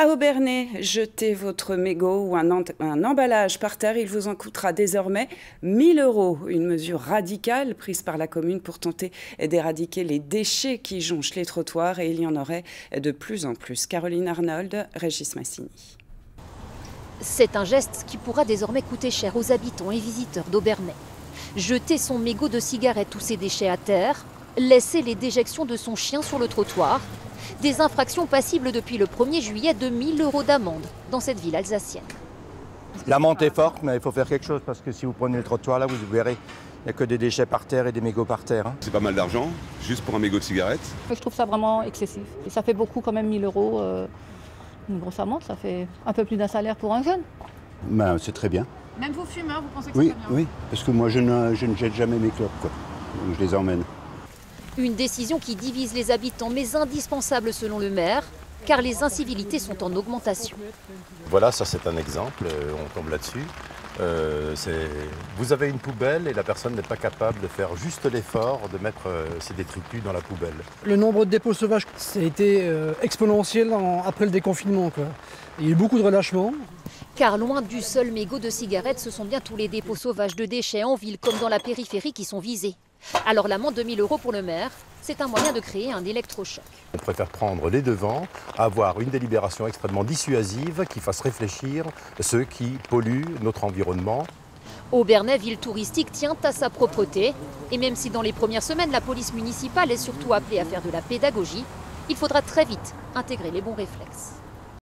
À Aubernay, jetez votre mégot ou un, emballage par terre, il vous en coûtera désormais 1000 euros. Une mesure radicale prise par la commune pour tenter d'éradiquer les déchets qui jonchent les trottoirs et il y en aurait de plus en plus. Caroline Arnold, Régis Massini. C'est un geste qui pourra désormais coûter cher aux habitants et visiteurs d'Aubernay. Jeter son mégot de cigarette ou ses déchets à terre, laisser les déjections de son chien sur le trottoir, des infractions passibles depuis le 1er juillet de 1000 euros d'amende dans cette ville alsacienne. L'amende est forte, mais il faut faire quelque chose parce que si vous prenez le trottoir là, vous verrez, il n'y a que des déchets par terre et des mégots par terre. Hein. C'est pas mal d'argent, juste pour un mégot de cigarette. Je trouve ça vraiment excessif. Et ça fait beaucoup quand même 1000 euros. Euh, une grosse amende, ça fait un peu plus d'un salaire pour un jeune. Ben, c'est très bien. Même vos fumeurs, vous pensez que oui, c'est bien? Oui, parce que moi je ne, je ne jette jamais mes clopes, quoi. je les emmène. Une décision qui divise les habitants, mais indispensable selon le maire, car les incivilités sont en augmentation. Voilà, ça c'est un exemple, euh, on tombe là-dessus. Euh, vous avez une poubelle et la personne n'est pas capable de faire juste l'effort de mettre euh, ses détritus dans la poubelle. Le nombre de dépôts sauvages, ça a été euh, exponentiel en, après le déconfinement. Quoi. Il y a eu beaucoup de relâchements. Car loin du seul mégot de cigarettes, ce sont bien tous les dépôts sauvages de déchets en ville comme dans la périphérie qui sont visés. Alors l'amende de 1000 euros pour le maire, c'est un moyen de créer un électrochoc. On préfère prendre les devants, avoir une délibération extrêmement dissuasive qui fasse réfléchir ceux qui polluent notre environnement. Aubernais, ville touristique, tient à sa propreté. Et même si dans les premières semaines, la police municipale est surtout appelée à faire de la pédagogie, il faudra très vite intégrer les bons réflexes.